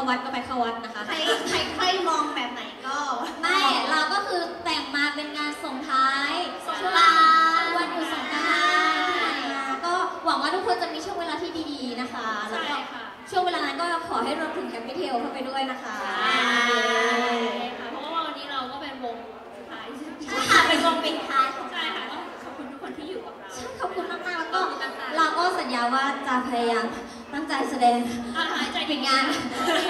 าวัดก็ไปเข้าวัดนะคะใครใครใครมองแบบไหนก็ ไม่เราก็คือแต่งมาเป็นงานส่งท้ายสงช่วงกรานต์วันหยุดสงกรานต์ก็หวังว่าทุกคนจะมีช่วงเวลาที่ดีๆนะคะแล้วใช่ก็ค่ะช่วงเวลานั้นก็ขอให้รวมถึงแฮปปี้เทลเข้าไปด้วยนะคะใช่ค่ะเพราะว่าวันนี้เราก็เป็นวงสุดท้ายใช่ค่ะเป็นวงปิดท้ายของใช่ค่ะต้องขอบคุณทุกคนที่อยู่กับเราใช่ขอบคุณมากๆแล้วก็เราก็สัญญาว่าจะพยายาม ตั้งใจแสดงอะหายใจปิดงาน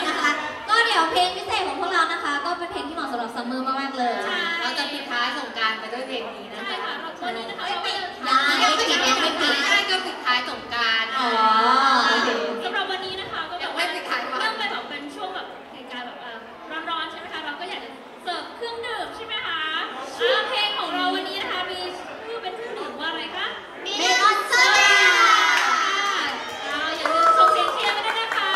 นะคะ ก็เดี๋ยวเพลงพิเศษของพวกเรานะคะ ก็เป็นเพลงที่เหมาะสำหรับซัมเมอร์มากๆเลย ใช่ เราจะปิดท้ายสงกรารไปด้วยเพลงนี้นะใช่คะค่ะเราวันนี้นะคะเราก็จะยังไม่ปิดยังไม่ปิดใช่ก็ปิดท้ายสงกรารอ๋อ โอเค สำหรับวันนี้นะคะก็แบยับงว่าไม่ปิดท้ายวันเริ่มไปแบบเป็นช่วงแบบเหตุการณ์แบบเอ่อร้อนๆใช่ไหมคะเราก็อยากจะเสิร์ฟเครื่องดื่มใช่ไหมคะอ่าเพลงของเราวันนี้นะคะมีชื่อเป็นเครื่องดื่มว่าอะไรคะ เมลอนโซดา เราอย่าลืมส่งเสียงเชียร์กันด้วยนะคะ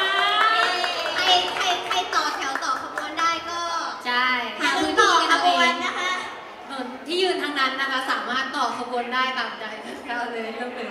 ใครใครใครต่อแถวต่อขบวนได้ก็ ใช่ อย่าลืมต่อขบวนนะคะ ส่วนที่ยืนทางนั้นนะคะ สามารถต่อข บนได้ตามใจเราเลยเลือกเลย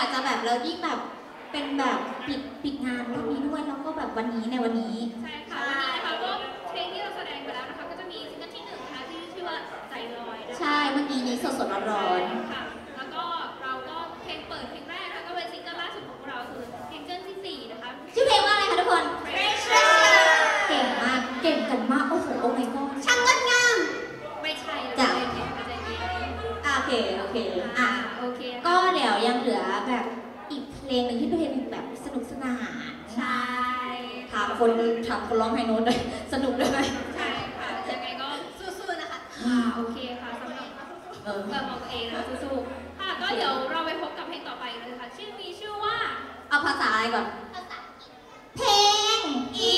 าจจะแบบแล้วยิ่งแบบเป็นแบบปิดปิดงานรอบนี้ด้วยแล้วก็แบบวันนี้ในวันนี้ ใช่ค่ะวันนี้นะคะก็เพลงที่เราแสดงไปแล้วนะคะก็จะมีซิงเกิลที่หนึ่งนะคะที่ชื่อว่าใจลอยใช่เมื่อกี้นี้สดสดร้อนร้อนค่ะแล้วก็เราก็เพลงเปิดเพลงแรกนะคะก็เป็นซิงเกิลล่าสุดของเราคือซิงเกิลที่สี่นะคะชื่อเพลงว่าอะไรคะทุกคน Pressure เก่งมากเก่งกันมากโอ้โหโอ้ my god ช่างงดงามไม่ใช่จ้ะโอเคโอเคอะ ก็เดี๋ยวยังเหลือแบบอีกเพลงหนึ่งที่เป็นเพลงแบบสนุกสนานใช่ถามคนถามคนร้องไฮโน้ตด้วยสนุกด้วยไหมใช่ค่ะยังไงก็สู้ๆนะคะอ่าโอเคค่ะสำหรับเออแบบของตัวเองสู้ๆค่ะก็เดี๋ยวเราไปพบกับเพลงต่อไปเลยค่ะชื่อมีชื่อว่าเอาภาษาอะไรก่อนภาษาเพลงอี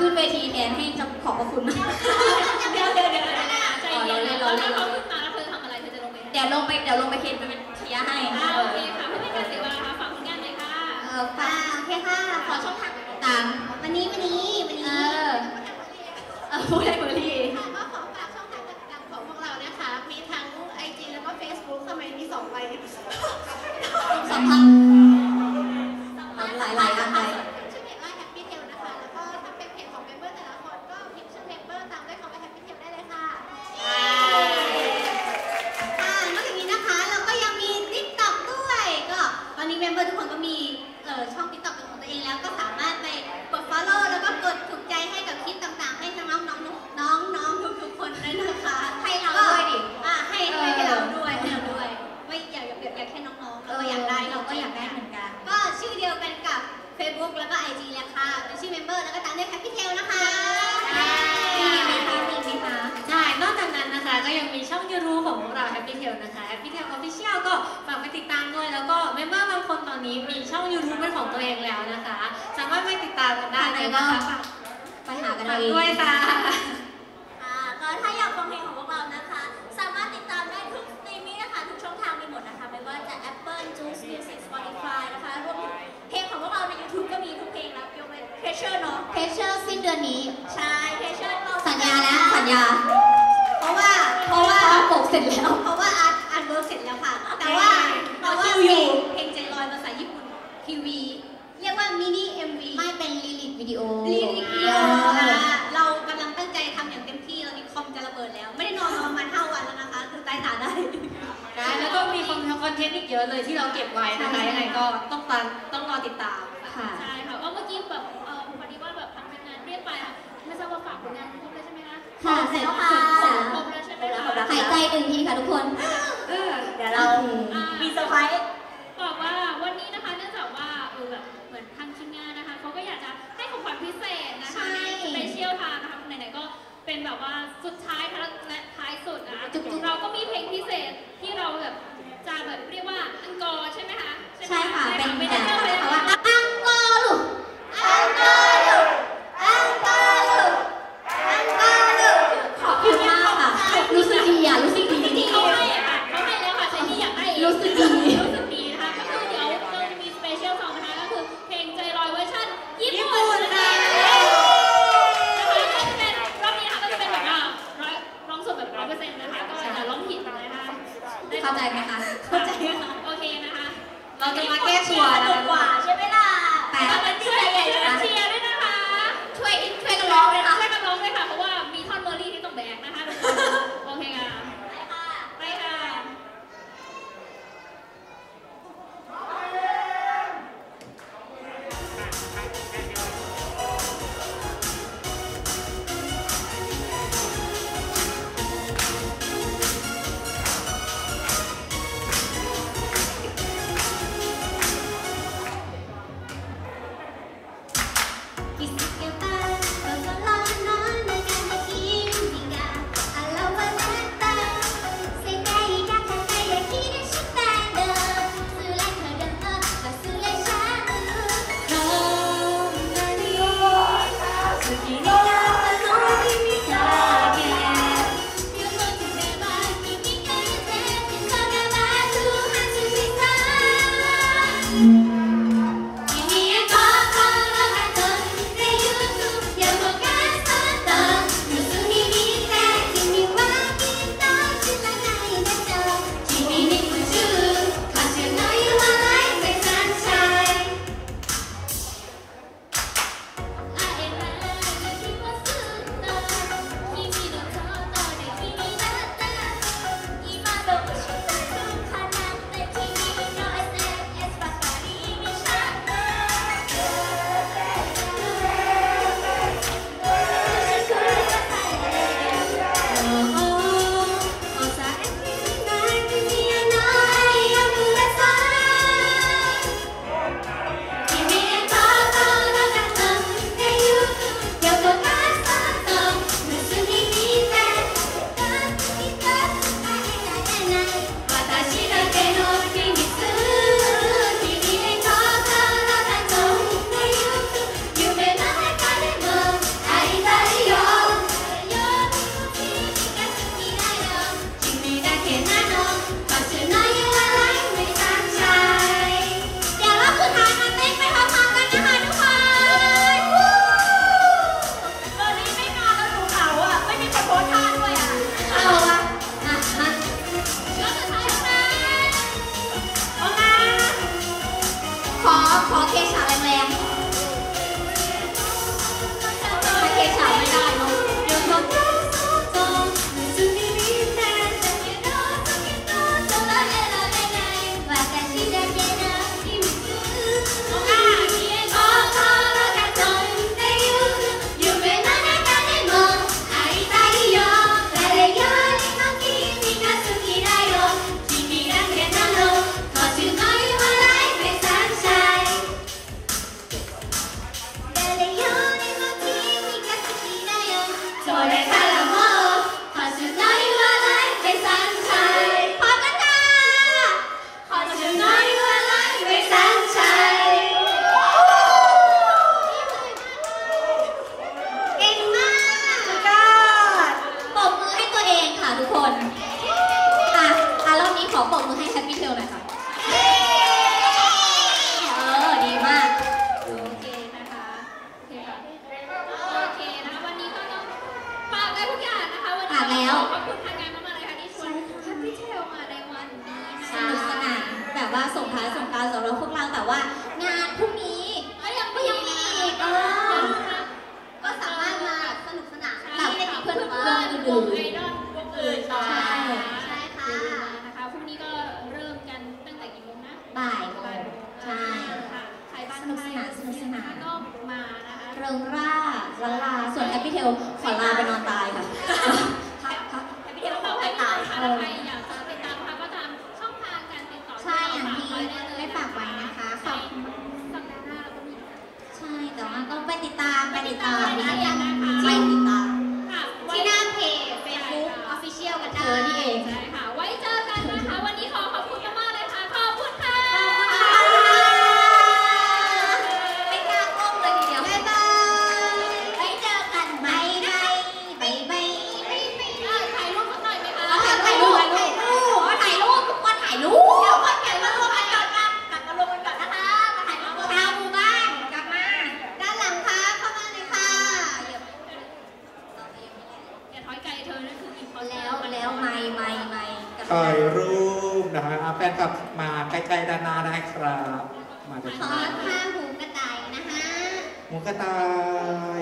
ขึ้นเวทีแทนให้ขอบพระคุณมากเดี๋ยวเดี๋ยวเดี๋ยวใจเย็นแล้วถ้เขายนมาแล้วเธอทำอะไรเจะลงไปเดี๋ยวลงไปเดี๋ยวลงไปเทนเป็นเทียให้โอเคค่ะไม่เป็นการเสียเวลาค่ะฝากผลงานหน่อยค่ะเออฝากโอเคค่ะขอช่องทางต่างวันนี้วันนี้วันนี้เออพูดได้บุรีก็ขอฝากช่องทางต่างของพวกเรานะคะ มีทั้งไอจีแล้วก็เฟซบุ๊กทำไมมีสองใบสองทาง Facebook แล้วก็ IG แหละค่ะเป็นชื่อ member แล้วก็ตามด้วย Happy Tail นะคะมีไหมคะมีไหมคะใช่ นอกจากนั้นนะคะก็ยังมีช่อง YouTube ของพวกเรา Happy Tail นะคะ Happy Tail Official ก็ฝากไปติดตามด้วย แล้วก็ member บางคนตอนนี้มีช่อง YouTube เป็นของตัวเองแล้วนะคะ สามารถไปติดตามกันได้เลยนะคะฝากไปหากันฝาเอากเองด้วยค่ะ เว้น Pressure เนาะ Pressure สิ้นเดือนนี้ ใช่ Pressure เราสัญญาแล้วสัญญา เพราะว่าเพราะว่าปกเสร็จแล้ว เพราะว่า art artwork เสร็จแล้วค่ะ แต่ว่าแต่ว่าเพลงเพลงใจลอยภาษาญี่ปุ่นที่เรียกว่า mini MV ไม่เป็น lyric video lyric video เรากำลังตั้งใจทำอย่างเต็มที่ตอนนี้คอมจะระเบิดแล้ว ไม่ได้นอนมาประมาณห้าวันแล้วนะคะ คือใต้ตาได้ได้แล้วก็มีคอนคอนเทนต์อีกเยอะเลยที่เราเก็บไว้นะคะยังไงก็ต้องตามต้องรอติดตามค่ะใช่ค่ะ ผลงานครบเลยใช่ไหมคะค่ะเสร็จแล้วค่ะครบแล้วใช่ไหมคะหายใจหนึ่งทีค่ะทุกคน เออเดี๋ยวเราอ่ามีเซอร์ไพรส์บอกว่าวันนี้นะคะเนื่องจากว่าเออแบบเหมือนทางทีมงานนะคะเขาก็อยากจะให้ของขวัญพิเศษนะคะใช่ใน special ทางนะคะไหนๆก็เป็นแบบว่าสุดท้ายและท้ายสุดนะคะจุ๊บๆเราก็มีเพลงพิเศษที่เราแบบจะแบบเรียกว่าอังกอร์ใช่ไหมคะใช่ค่ะเป็นเป็นแบบเรื่องเลยเขาค่ะว่าอังกอร์ลูกอังกอร์ลูกอังกอร์ลูกอังกอร์ลูกขอบคุณมากค่ะ รู้สึกดี อะรู้สึกดีจริงๆเขาให้อะค่ะเขาให้แล้วค่ะแต่ที่อยากได้เองรู้สึกดีรู้สึกดีนะคะก็คือเดี๋ยวเราจะมีสเปเชียลซองนะคะก็คือเพลงใจลอยเวอร์ชันญี่ญี่ปุ่ปุ่นนนะค่ะคะนะคะก็จะเป็นรอบนี้นะคะก็จะเป็นแบบว่าร้อยร้องสดแบบร้อยเปอร์เซ็นต์นะคะก็อย่าร้องผิดนะคะได้เข้าใจไหมคะเข้าใจค่ะโอเคนะคะ เราจะมาแก้ตัวนะกว่าคะใช่ไหมล่ะแต่มาเป็นช่วยช่วยกันเชียร์ด้วยนะคะช่วยช่วยกันร้องเลยค่ะช่วยกันร้องด้วยค่ะเพราะว่ามีท่อนเมอรี่ที่ต้องแบกนะคะทุกคนโอเคค่ะ อื่วงนไอดอลวงอื่นต่อใช่ใช่ค่ะอย่าลืมมานะคะพรุ่งนี้ก็เริ่มกันตั้งแต่กี่โมงนะบ่ายโมงใช่ค่ะใครบ้านสนุกสนานสนุกสนานก็มานะคะเริงร่าลัลลาส่วน HAPPYTAIL ขอลาไปนอนตายค่ะพักพัก HAPPYTAIL ขอไปตายถ้าเออใครอยากจะติดตามนะคะก็ตามช่องทางการติดต่อใช่อย่างที่ที่เราได้ฝากไว้นะคะขอบคุณสัปดาห์หน้าเราก็มีใช่แต่ว่าต้องไปติดตามไปติดตาม ถ่ายรูปนะฮะอะแฟนคลับมาใกล้ๆด้านหน้าได้ครับ มาเลยขอท่าหูกระต่ายนะคะหมูกระต่าย